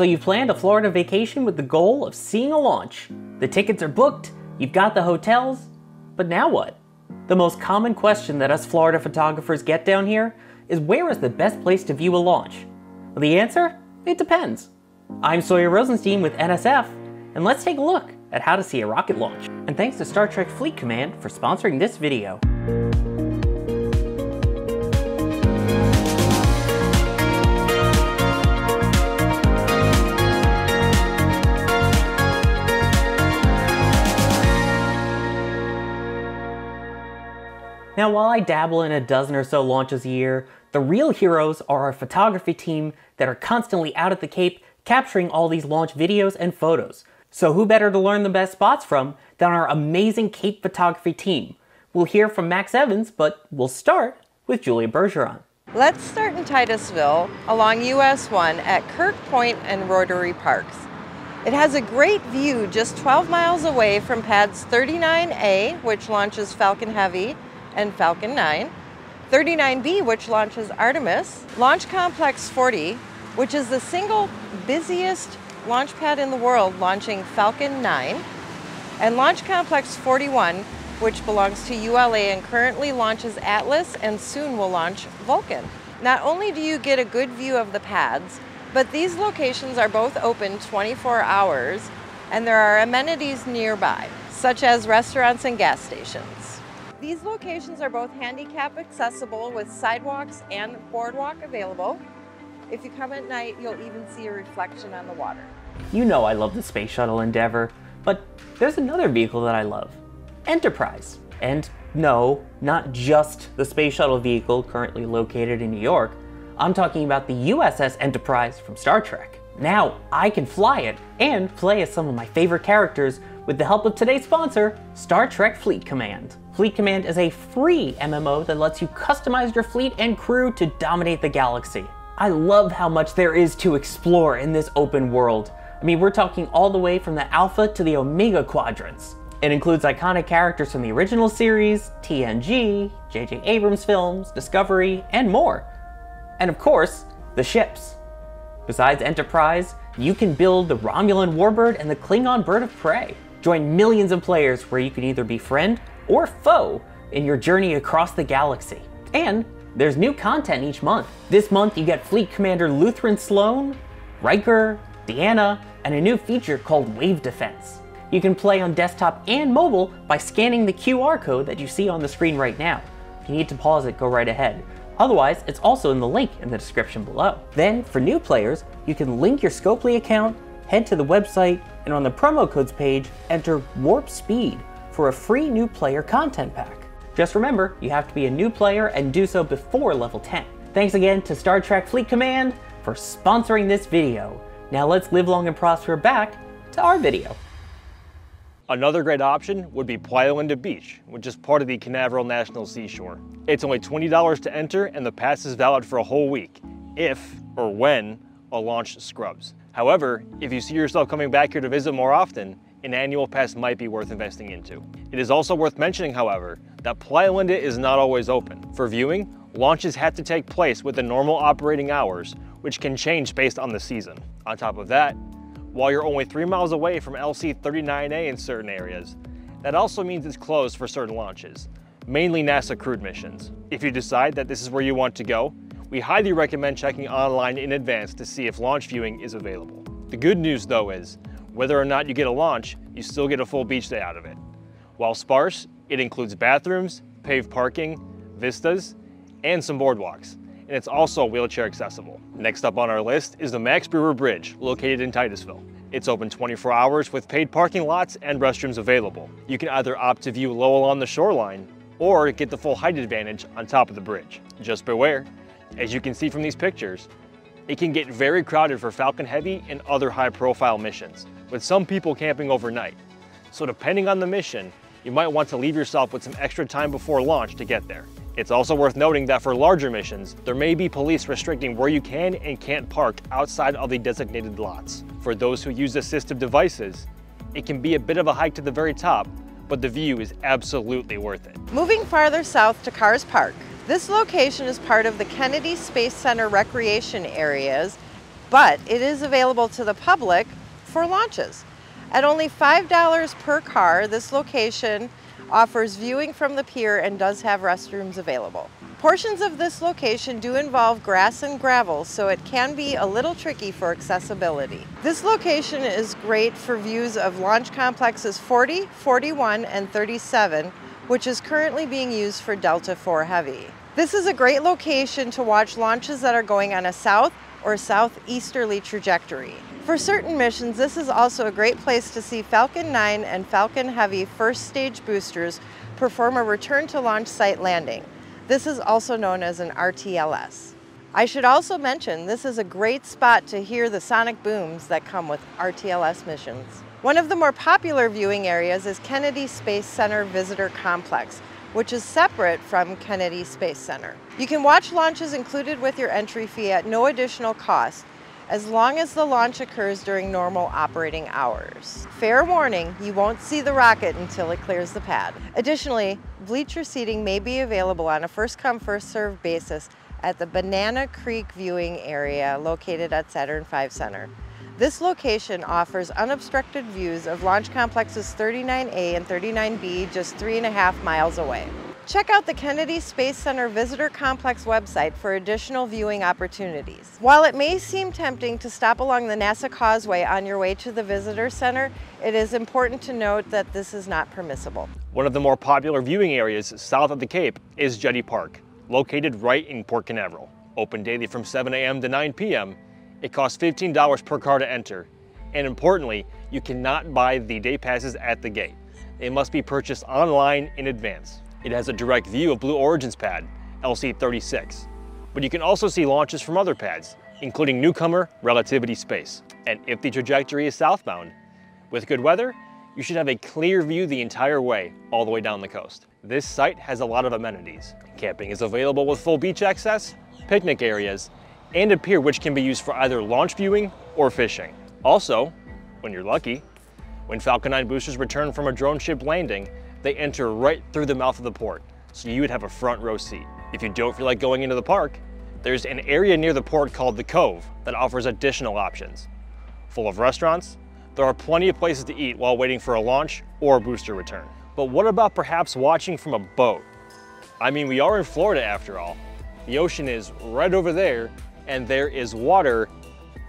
So you've planned a Florida vacation with the goal of seeing a launch. The tickets are booked, you've got the hotels, but now what? The most common question that us Florida photographers get down here is where is the best place to view a launch? The answer? It depends. I'm Sawyer Rosenstein with NSF, and let's take a look at how to see a rocket launch. And thanks to Star Trek Fleet Command for sponsoring this video. Now, while I dabble in a dozen or so launches a year, the real heroes are our photography team that are constantly out at the Cape capturing all these launch videos and photos. So who better to learn the best spots from than our amazing Cape photography team? We'll hear from Max Evans, but we'll start with Julia Bergeron. Let's start in Titusville along US 1 at Kirk Point and Rotary Parks. It has a great view just 12 miles away from pads 39A, which launches Falcon Heavy, and Falcon 9, 39B, which launches Artemis, Launch Complex 40, which is the single busiest launch pad in the world, launching Falcon 9, and Launch Complex 41, which belongs to ULA and currently launches Atlas and soon will launch Vulcan. Not only do you get a good view of the pads, but these locations are both open 24 hours and there are amenities nearby, such as restaurants and gas stations. These locations are both handicap accessible with sidewalks and boardwalk available. If you come at night, you'll even see a reflection on the water. You know I love the Space Shuttle Endeavour, but there's another vehicle that I love, Enterprise. And no, not just the Space Shuttle vehicle currently located in New York. I'm talking about the USS Enterprise from Star Trek. Now I can fly it and play as some of my favorite characters with the help of today's sponsor, Star Trek Fleet Command. Fleet Command is a free MMO that lets you customize your fleet and crew to dominate the galaxy. I love how much there is to explore in this open world. I mean, we're talking all the way from the Alpha to the Omega quadrants. It includes iconic characters from the original series, TNG, J.J. Abrams films, Discovery, and more. And of course, the ships. Besides Enterprise, you can build the Romulan Warbird and the Klingon Bird of Prey. Join millions of players where you can either be friend or foe in your journey across the galaxy. And there's new content each month. This month you get Fleet Commander Luther Sloan, Riker, Deanna, and a new feature called Wave Defense. You can play on desktop and mobile by scanning the QR code that you see on the screen right now. If you need to pause it, go right ahead. Otherwise, it's also in the link in the description below. Then, for new players, you can link your Scopely account, head to the website, and on the promo codes page, enter Warp Speed for a free new player content pack. Just remember, you have to be a new player and do so before level 10. Thanks again to Star Trek Fleet Command for sponsoring this video. Now let's live long and prosper back to our video. Another great option would be Playalinda Beach, which is part of the Canaveral National Seashore. It's only $20 to enter and the pass is valid for a whole week, if or when a launch scrubs. However, if you see yourself coming back here to visit more often, an annual pass might be worth investing into. It is also worth mentioning, however, that Playalinda is not always open. For viewing, launches have to take place with the normal operating hours, which can change based on the season. On top of that, while you're only three miles away from LC-39A in certain areas, that also means it's closed for certain launches, mainly NASA crewed missions. If you decide that this is where you want to go, we highly recommend checking online in advance to see if launch viewing is available. The good news though is, whether or not you get a launch, you still get a full beach day out of it. While sparse, it includes bathrooms, paved parking, vistas, and some boardwalks. And it's also wheelchair accessible. Next up on our list is the Max Brewer Bridge, located in Titusville. It's open 24 hours with paid parking lots and restrooms available. You can either opt to view low along the shoreline or get the full height advantage on top of the bridge. Just beware, as you can see from these pictures, it can get very crowded for Falcon Heavy and other high profile missions, with some people camping overnight. So depending on the mission, you might want to leave yourself with some extra time before launch to get there. It's also worth noting that for larger missions, there may be police restricting where you can and can't park outside of the designated lots. For those who use assistive devices, it can be a bit of a hike to the very top, but the view is absolutely worth it. Moving farther south to KARS Park, this location is part of the Kennedy Space Center recreation areas but it is available to the public for launches. At only $5 per car, this location offers viewing from the pier and does have restrooms available. Portions of this location do involve grass and gravel, so it can be a little tricky for accessibility. This location is great for views of launch complexes 40, 41, and 37, which is currently being used for Delta IV Heavy. This is a great location to watch launches that are going on a south or southeasterly trajectory. For certain missions, this is also a great place to see Falcon 9 and Falcon Heavy first stage boosters perform a return to launch site landing. This is also known as an RTLS. I should also mention this is a great spot to hear the sonic booms that come with RTLS missions. One of the more popular viewing areas is Kennedy Space Center Visitor Complex, which is separate from Kennedy Space Center. You can watch launches included with your entry fee at no additional cost, as long as the launch occurs during normal operating hours. Fair warning, you won't see the rocket until it clears the pad. Additionally, bleacher seating may be available on a first come first served basis at the Banana Creek viewing area located at Saturn V Center. This location offers unobstructed views of launch complexes 39A and 39B just three and a half miles away. Check out the Kennedy Space Center Visitor Complex website for additional viewing opportunities. While it may seem tempting to stop along the NASA Causeway on your way to the Visitor Center, it is important to note that this is not permissible. One of the more popular viewing areas south of the Cape is Jetty Park, located right in Port Canaveral. Open daily from 7 a.m. to 9 p.m., it costs $15 per car to enter. And importantly, you cannot buy the day passes at the gate. They must be purchased online in advance. It has a direct view of Blue Origin's pad, LC-36. But you can also see launches from other pads, including newcomer Relativity Space. And if the trajectory is southbound, with good weather, you should have a clear view the entire way, all the way down the coast. This site has a lot of amenities. Camping is available with full beach access, picnic areas, and a pier which can be used for either launch viewing or fishing. Also, when you're lucky, when Falcon 9 boosters return from a drone ship landing, they enter right through the mouth of the port, so you would have a front row seat. If you don't feel like going into the park, there's an area near the port called the Cove that offers additional options. Full of restaurants, there are plenty of places to eat while waiting for a launch or a booster return. But what about perhaps watching from a boat? I mean, we are in Florida after all. The ocean is right over there, and there is water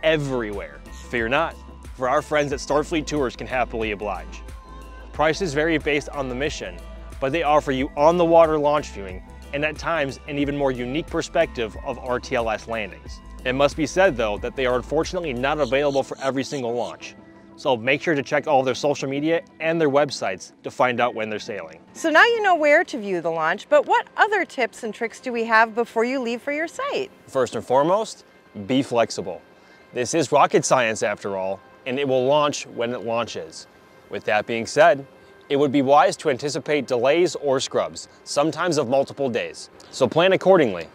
everywhere. Fear not, for our friends at Starfleet Tours can happily oblige. Prices vary based on the mission, but they offer you on-the-water launch viewing and at times an even more unique perspective of RTLS landings. It must be said though that they are unfortunately not available for every single launch. So make sure to check all their social media and their websites to find out when they're sailing. So now you know where to view the launch, but what other tips and tricks do we have before you leave for your site? First and foremost, be flexible. This is rocket science after all, and it will launch when it launches. With that being said, it would be wise to anticipate delays or scrubs, sometimes of multiple days. So plan accordingly.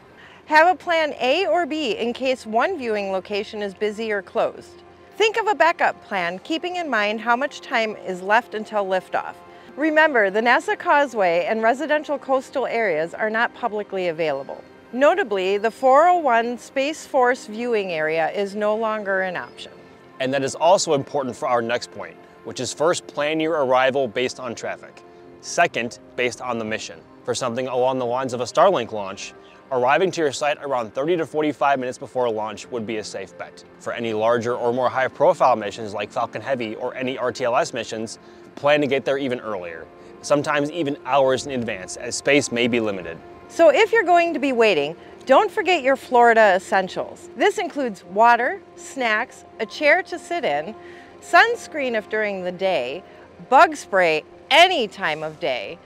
Have a plan A or B in case one viewing location is busy or closed. Think of a backup plan, keeping in mind how much time is left until liftoff. Remember, the NASA Causeway and residential coastal areas are not publicly available. Notably, the 401 Space Force viewing area is no longer an option. And that is also important for our next point which is first plan your arrival based on traffic. Second, based on the mission. For something along the lines of a Starlink launch, arriving to your site around 30 to 45 minutes before launch would be a safe bet. For any larger or more high profile missions like Falcon Heavy or any RTLS missions, plan to get there even earlier, sometimes even hours in advance as space may be limited. So if you're going to be waiting, don't forget your Florida essentials. This includes water, snacks, a chair to sit in, sunscreen if during the day, bug spray any time of day,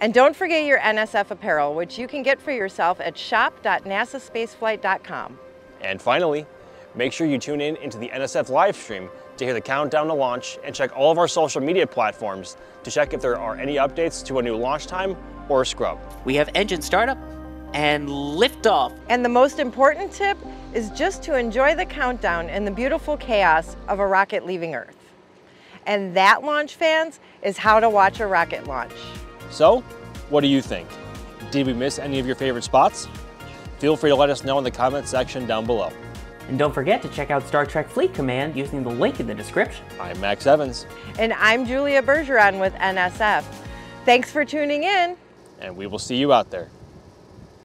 and don't forget your NSF apparel, which you can get for yourself at shop.nasaspaceflight.com. And finally, make sure you tune in into the NSF live stream to hear the countdown to launch and check all of our social media platforms to check if there are any updates to a new launch time or a scrub. We have engine startup and liftoff. And the most important tip is just to enjoy the countdown and the beautiful chaos of a rocket leaving Earth. And that, launch fans, is how to watch a rocket launch. So, what do you think? Did we miss any of your favorite spots? Feel free to let us know in the comment section down below. And don't forget to check out Star Trek Fleet Command using the link in the description. I'm Max Evans, And I'm Julia Bergeron with NSF. Thanks for tuning in. and we will see you out there.